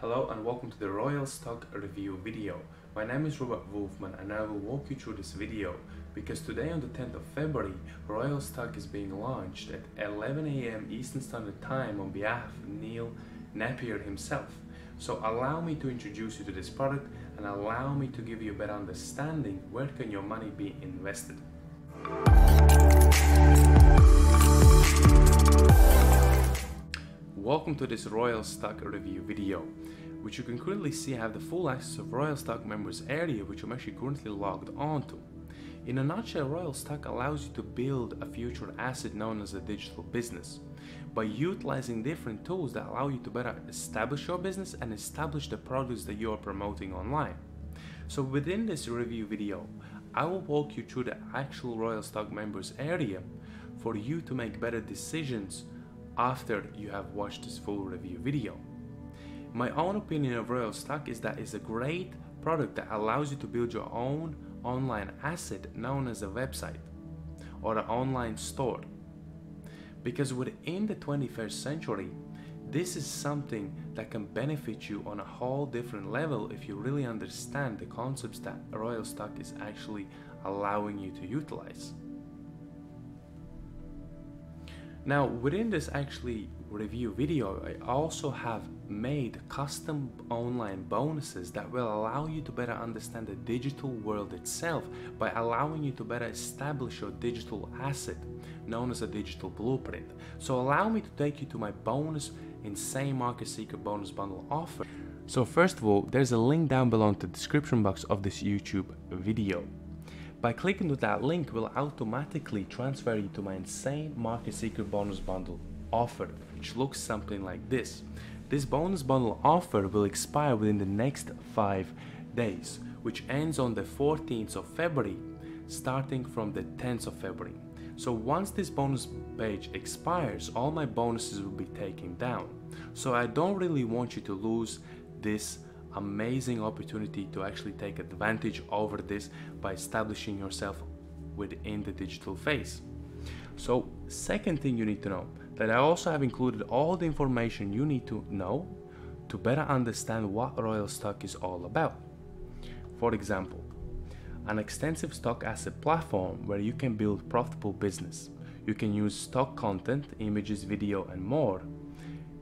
Hello and welcome to the Royal Stock Review video. My name is Robert Wolfman and I will walk you through this video because today on the 10th of February, Royal Stock is being launched at 11 a.m. Eastern Standard Time on behalf of Neil Napier himself. So allow me to introduce you to this product and allow me to give you a better understanding where can your money be invested. Welcome to this Royal Stock review video, which you can currently see I have the full access of Royal Stock members area which I'm actually currently logged onto. In a nutshell, Royal Stock allows you to build a future asset known as a digital business by utilizing different tools that allow you to better establish your business and establish the products that you are promoting online. So within this review video, I will walk you through the actual Royal Stock members area for you to make better decisions after you have watched this full review video. My own opinion of Royal Stock is that it's a great product that allows you to build your own online asset known as a website or an online store. Because within the 21st century, this is something that can benefit you on a whole different level if you really understand the concepts that Royal Stock is actually allowing you to utilize. Now within this actually review video I also have made custom online bonuses that will allow you to better understand the digital world itself by allowing you to better establish your digital asset known as a digital blueprint. So allow me to take you to my bonus insane market secret bonus bundle offer. So first of all there's a link down below in the description box of this YouTube video. By clicking to that link will automatically transfer you to my insane market secret bonus bundle offer, which looks something like this. This bonus bundle offer will expire within the next 5 days, which ends on the 14th of February, starting from the 10th of February. So once this bonus page expires, all my bonuses will be taken down. So I don't really want you to lose this amazing opportunity to actually take advantage over this by establishing yourself within the digital phase. So second thing you need to know that I also have included all the information you need to know to better understand what Royal Stock is all about. For example, an extensive stock asset platform where you can build profitable business. You can use stock content, images, video and more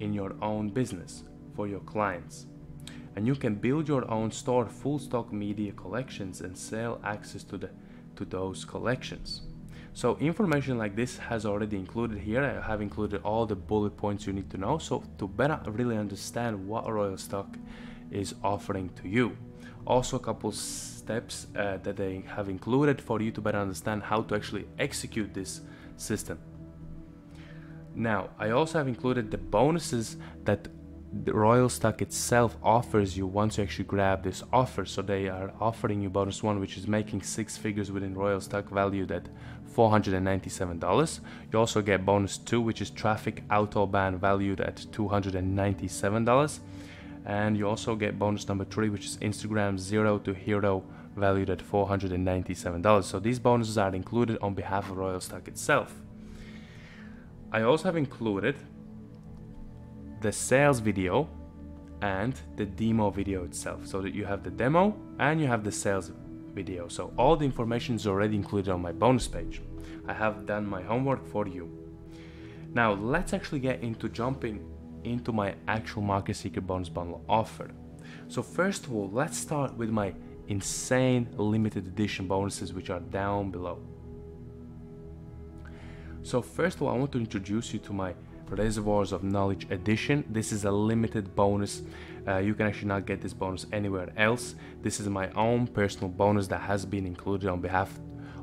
in your own business for your clients and you can build your own store full stock media collections and sell access to the to those collections. So information like this has already included here. I have included all the bullet points you need to know. So to better really understand what royal stock is offering to you. Also a couple steps uh, that they have included for you to better understand how to actually execute this system. Now i also have included the bonuses that the Royal Stock itself offers you once you actually grab this offer. So they are offering you bonus one, which is making six figures within Royal Stock valued at $497. You also get bonus two, which is traffic auto ban valued at $297. And you also get bonus number three, which is Instagram zero to hero valued at $497. So these bonuses are included on behalf of Royal Stock itself. I also have included the sales video and the demo video itself so that you have the demo and you have the sales video. So all the information is already included on my bonus page. I have done my homework for you. Now let's actually get into jumping into my actual market secret bonus bundle offer. So first of all let's start with my insane limited edition bonuses which are down below. So first of all i want to introduce you to my Reservoirs of Knowledge Edition. This is a limited bonus. Uh, you can actually not get this bonus anywhere else. This is my own personal bonus that has been included on behalf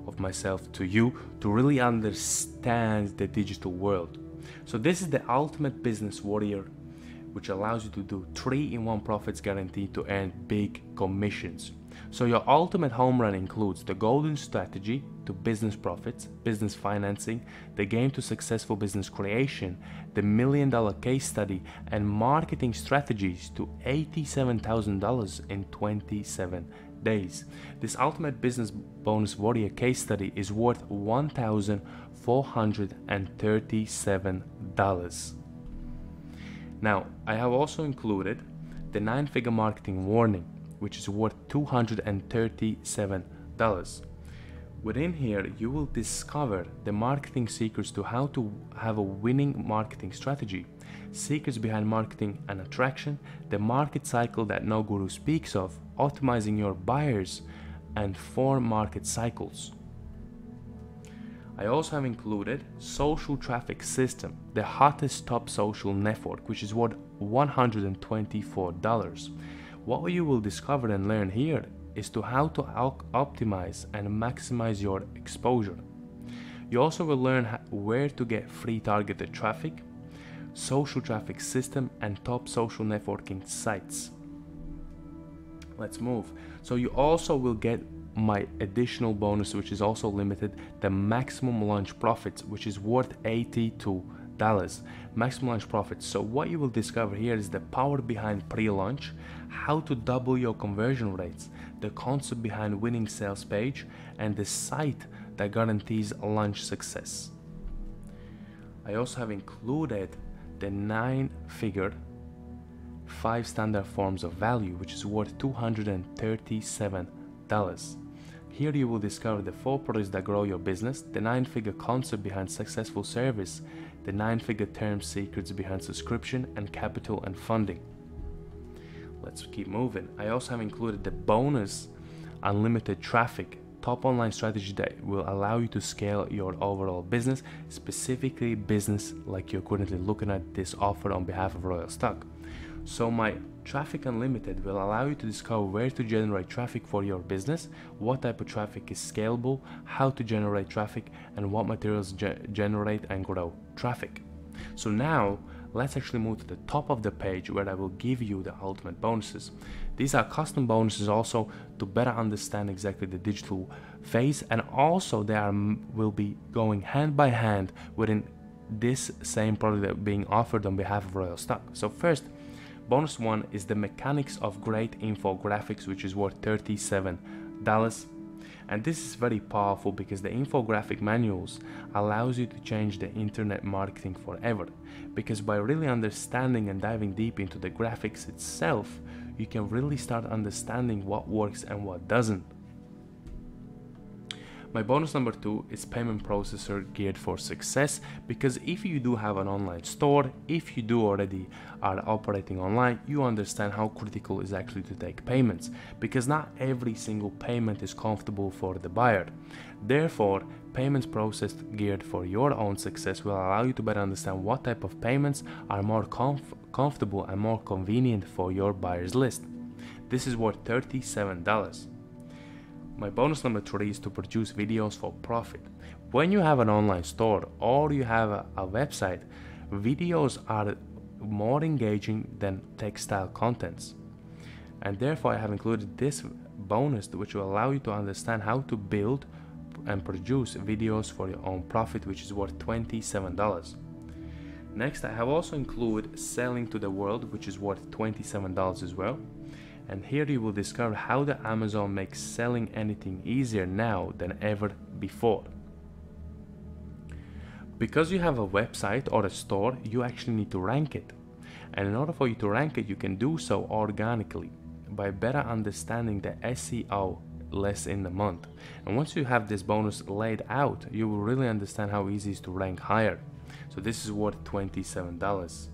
of myself to you to really understand the digital world. So this is the ultimate business warrior which allows you to do 3 in 1 profits guaranteed to earn big commissions. So your ultimate home run includes the golden strategy to business profits, business financing, the game to successful business creation, the million dollar case study, and marketing strategies to $87,000 in 27 days. This ultimate business bonus warrior case study is worth $1,437. Now, I have also included the nine figure marketing warning, which is worth $237. Within here, you will discover the marketing secrets to how to have a winning marketing strategy, secrets behind marketing and attraction, the market cycle that no guru speaks of, optimizing your buyers, and four market cycles. I also have included social traffic system, the hottest top social network, which is worth $124. What you will discover and learn here is to how to optimize and maximize your exposure. You also will learn where to get free targeted traffic, social traffic system, and top social networking sites. Let's move. So you also will get my additional bonus, which is also limited, the maximum launch profits, which is worth 82 dollars maximum launch profits so what you will discover here is the power behind pre-launch how to double your conversion rates the concept behind winning sales page and the site that guarantees launch success. I also have included the nine figure five standard forms of value which is worth 237 dollars. Here you will discover the four products that grow your business, the nine figure concept behind successful service, the nine figure term secrets behind subscription and capital and funding. Let's keep moving. I also have included the bonus unlimited traffic top online strategy that will allow you to scale your overall business, specifically business like you're currently looking at this offer on behalf of Royal Stock. So my Traffic Unlimited will allow you to discover where to generate traffic for your business, what type of traffic is scalable, how to generate traffic, and what materials ge generate and grow traffic. So now let's actually move to the top of the page where I will give you the ultimate bonuses. These are custom bonuses also to better understand exactly the digital phase and also they are will be going hand by hand within this same product that being offered on behalf of Royal Stock. So first, Bonus one is the mechanics of great infographics, which is worth $37. And this is very powerful because the infographic manuals allows you to change the internet marketing forever. Because by really understanding and diving deep into the graphics itself, you can really start understanding what works and what doesn't. My bonus number two is payment processor geared for success because if you do have an online store, if you do already are operating online, you understand how critical is actually to take payments because not every single payment is comfortable for the buyer. Therefore, payments processed geared for your own success will allow you to better understand what type of payments are more comf- comfortable and more convenient for your buyer's list. This is worth $37. My bonus number three is to produce videos for profit. When you have an online store or you have a, a website, videos are more engaging than textile contents. And therefore, I have included this bonus which will allow you to understand how to build and produce videos for your own profit, which is worth $27. Next, I have also included selling to the world, which is worth $27 as well and here you will discover how the Amazon makes selling anything easier now than ever before. Because you have a website or a store, you actually need to rank it. And in order for you to rank it, you can do so organically by better understanding the SEO less in the month. And once you have this bonus laid out, you will really understand how easy it is to rank higher. So this is worth $27.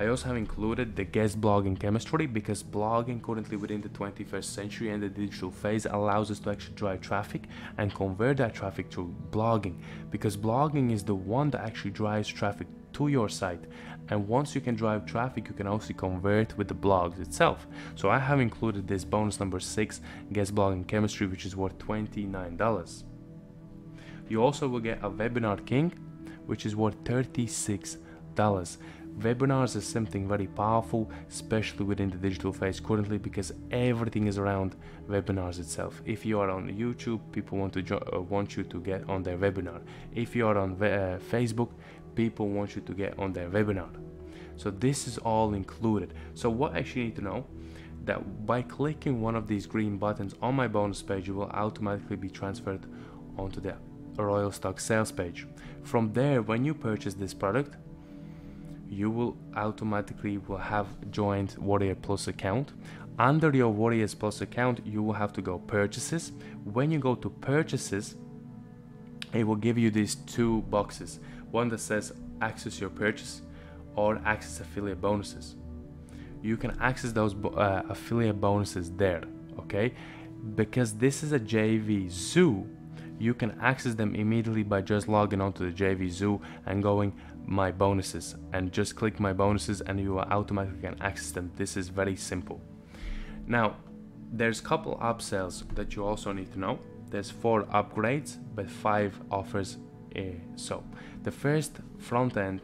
I also have included the guest blogging chemistry because blogging currently within the 21st century and the digital phase allows us to actually drive traffic and convert that traffic to blogging. Because blogging is the one that actually drives traffic to your site. And once you can drive traffic you can also convert with the blogs itself. So i have included this bonus number six guest blogging chemistry which is worth $29 you also will get a webinar king which is worth $36 Webinars is something very powerful, especially within the digital phase currently, because everything is around webinars itself. If you are on YouTube, people want to uh, want you to get on their webinar. If you are on uh, Facebook, people want you to get on their webinar. So this is all included. So what I actually need to know that by clicking one of these green buttons on my bonus page, you will automatically be transferred onto the Royal Stock sales page. From there, when you purchase this product, you will automatically will have joined Warrior Plus account. Under your Warriors Plus account, you will have to go purchases. When you go to purchases, it will give you these two boxes. One that says access your purchase or access affiliate bonuses. You can access those uh, affiliate bonuses there, okay? Because this is a JV zoo, you can access them immediately by just logging onto the JV Zoo and going my bonuses and just click my bonuses and you automatically can access them. This is very simple. Now, there's a couple upsells that you also need to know. There's four upgrades, but five offers. Uh, so, the first front end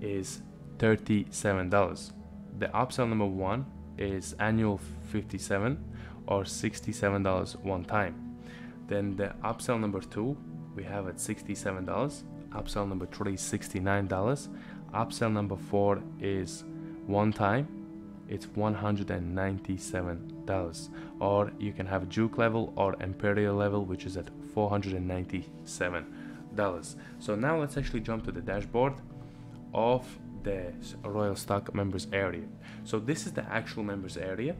is $37. The upsell number one is annual 57 or $67 one time. Then the upsell number two, we have at $67. Upsell number three, is $69. Upsell number four is one time. It's $197. Or you can have Juke level or Imperial level, which is at $497. So now let's actually jump to the dashboard of the Royal Stock members area. So this is the actual members area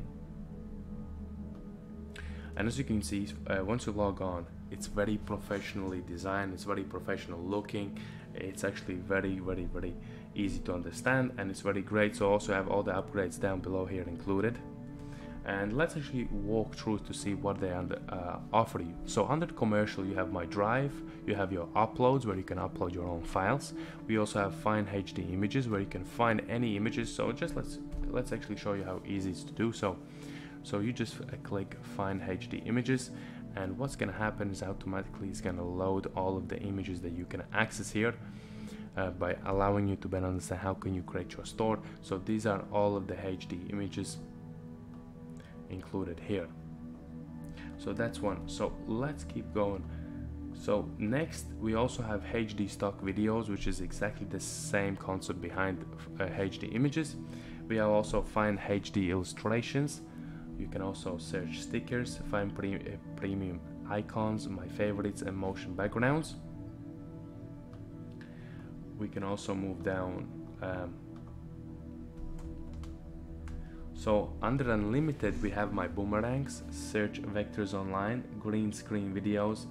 and as you can see uh, once you log on it's very professionally designed it's very professional looking it's actually very very very easy to understand and it's very great. So also have all the upgrades down below here included. And let's actually walk through to see what they under, uh, offer you. So under commercial you have my drive you have your uploads where you can upload your own files. We also have find hd images where you can find any images. So just let's let's actually show you how easy it's to do so. So you just uh, click find HD images and what's gonna happen is automatically it's gonna load all of the images that you can access here uh, by allowing you to better understand how can you create your store. So these are all of the HD images included here. So that's one. So let's keep going. So next we also have HD stock videos which is exactly the same concept behind uh, HD images. We have also find HD illustrations you can also search stickers, find pre uh, premium icons, my favorites and motion backgrounds. We can also move down. Um, so under unlimited we have my boomerangs, search vectors online, green screen videos,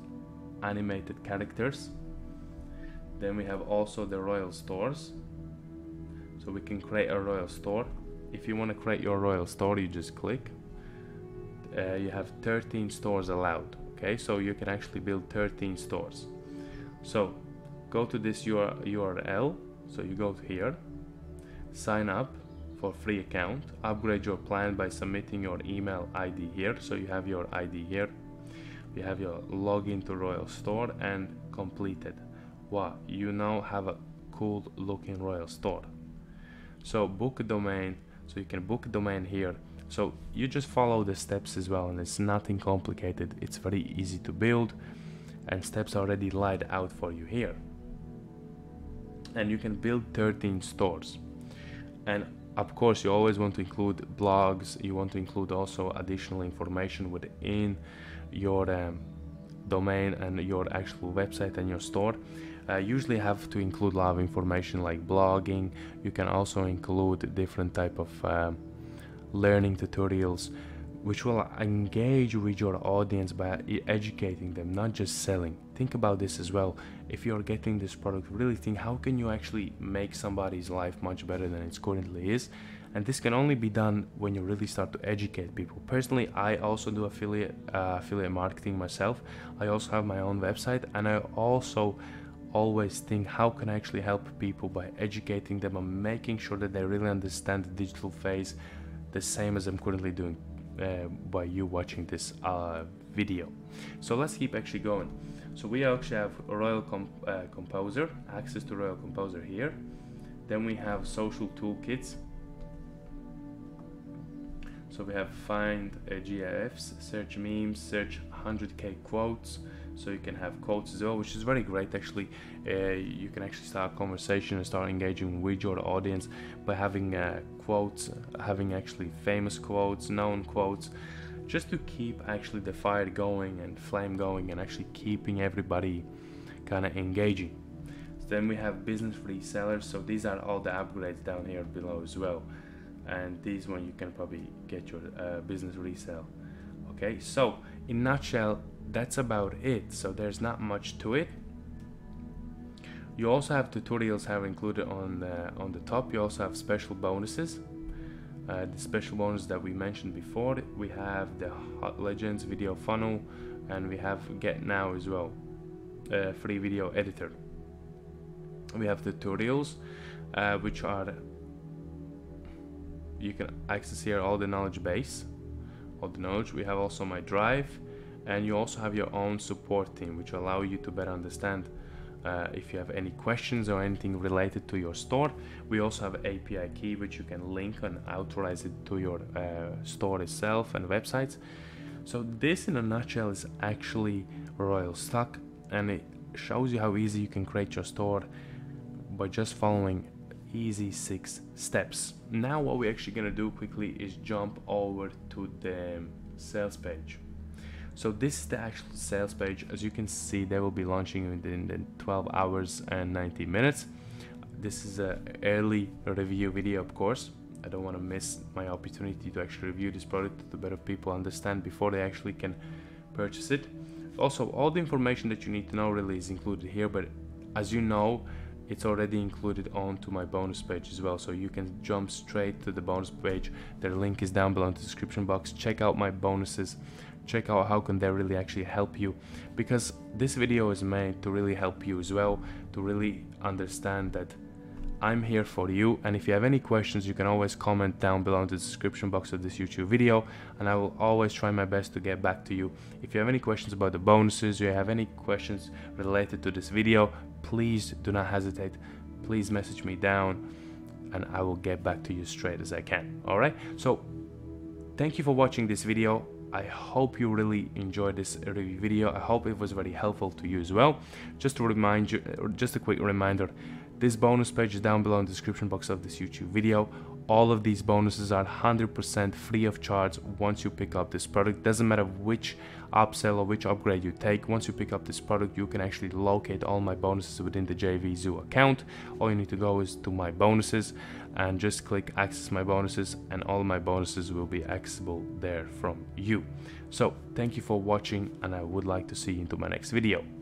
animated characters. Then we have also the royal stores. So we can create a royal store. If you want to create your royal store, you just click uh, you have 13 stores allowed okay? So you can actually build 13 stores. So go to this URL so you go here sign up for free account upgrade your plan by submitting your email ID here. So you have your ID here you have your login to Royal Store and completed. Wow you now have a cool looking Royal Store. So book a domain so you can book a domain here so you just follow the steps as well and it's nothing complicated. It's very easy to build and steps already laid out for you here. And you can build 13 stores. And of course you always want to include blogs, you want to include also additional information within your um, domain and your actual website and your store. Uh, usually have to include a lot of information like blogging. You can also include different type of um, learning tutorials which will engage with your audience by educating them not just selling. Think about this as well. If you're getting this product really think how can you actually make somebody's life much better than it currently is? And this can only be done when you really start to educate people. Personally i also do affiliate uh, affiliate marketing myself. I also have my own website and i also always think how can i actually help people by educating them and making sure that they really understand the digital phase the same as I'm currently doing uh, by you watching this uh, video. So let's keep actually going. So we actually have Royal Com uh, Composer, access to Royal Composer here. Then we have social toolkits. So we have find uh, GIFs, search memes, search 100k quotes, so you can have quotes as well which is very great actually. Uh, you can actually start a conversation and start engaging with your audience by having uh, quotes having actually famous quotes known quotes just to keep actually the fire going and flame going and actually keeping everybody kind of engaging. Then we have business resellers so these are all the upgrades down here below as well. And these one you can probably get your uh, business resale. Okay so in nutshell that's about it so there's not much to it. You also have tutorials have included on the on the top. You also have special bonuses. Uh, the special bonus that we mentioned before we have the hot legends video funnel and we have get now as well free video editor. We have tutorials uh, which are you can access here all the knowledge base all the knowledge. We have also my drive and you also have your own support team which allow you to better understand uh, if you have any questions or anything related to your store we also have api key which you can link and authorize it to your uh, store itself and websites so this in a nutshell is actually Royalstock and it shows you how easy you can create your store by just following easy six steps. Now what we're actually gonna do quickly is jump over to the sales page. So this is the actual sales page. As you can see, they will be launching within the 12 hours and 90 minutes. This is a early review video, of course. I don't want to miss my opportunity to actually review this product to better people understand before they actually can purchase it. Also, all the information that you need to know really is included here, but as you know, it's already included onto my bonus page as well so you can jump straight to the bonus page their link is down below in the description box check out my bonuses check out how can they really actually help you because this video is made to really help you as well to really understand that I'm here for you and if you have any questions you can always comment down below in the description box of this YouTube video and I will always try my best to get back to you. If you have any questions about the bonuses you have any questions related to this video please do not hesitate. Please message me down and I will get back to you straight as I can. All right. So thank you for watching this video. I hope you really enjoyed this review video. I hope it was very helpful to you as well. Just to remind you, uh, just a quick reminder, this bonus page is down below in the description box of this YouTube video. All of these bonuses are 100% free of charge once you pick up this product. Doesn't matter which upsell or which upgrade you take. Once you pick up this product, you can actually locate all my bonuses within the JV Zoo account. All you need to go is to my bonuses and just click access my bonuses and all my bonuses will be accessible there from you. So thank you for watching and I would like to see you into my next video.